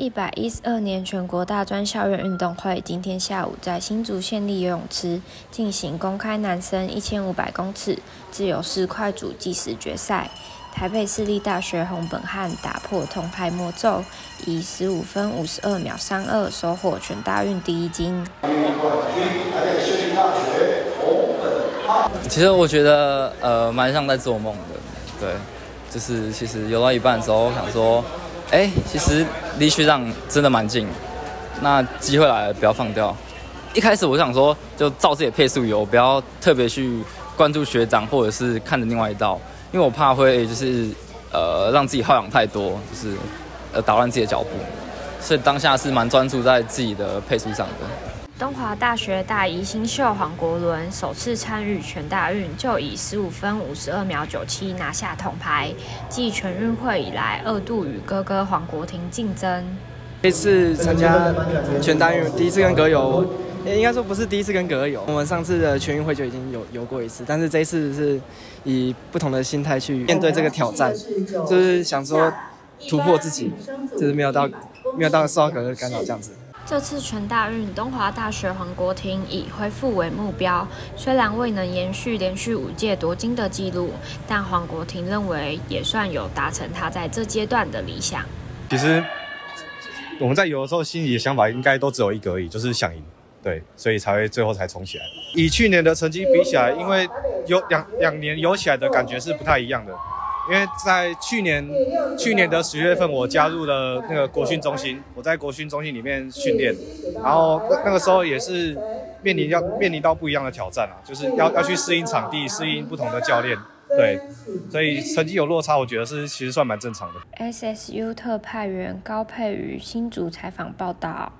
一百一十二年全国大专校园运动会今天下午在新竹县立游泳池进行公开男生一千五百公尺自由式快组计时决赛。台北市立大学洪本汉打破铜牌魔咒，以十五分五十二秒三二收获全大运第一金。其实我觉得呃蛮像在做梦的，对，就是其实游到一半的时候想说。哎，其实离学长真的蛮近，那机会来了不要放掉。一开始我想说，就照自己的配速游，不要特别去关注学长，或者是看着另外一道，因为我怕会就是呃让自己耗氧太多，就是呃打乱自己的脚步。所以当下是蛮专注在自己的配速上的。东华大学大一新秀黄国伦首次参与全大运，就以十五分五十二秒九七拿下铜牌，继全运会以来二度与哥哥黄国廷竞争。这次参加全大运，第一次跟格游，应该说不是第一次跟格游。我们上次的全运会就已经有游过一次，但是这一次是以不同的心态去面对这个挑战，就是想说突破自己，就是没有到没有到受到格格干扰这样子。这次全大运，东华大学黄国廷以恢复为目标。虽然未能延续连续五届夺金的纪录，但黄国廷认为也算有达成他在这阶段的理想。其实我们在游的时候，心里的想法应该都只有一个而已，就是想赢。对，所以才会最后才冲起来。以去年的成绩比起来，因为有两两年游起来的感觉是不太一样的。因为在去年去年的十月份，我加入了那个国训中心，我在国训中心里面训练，然后那个时候也是面临要面临到不一样的挑战啊，就是要要去适应场地，适应不同的教练，对，所以成绩有落差，我觉得是其实算蛮正常的。SSU 特派员高佩瑜新竹采访报道。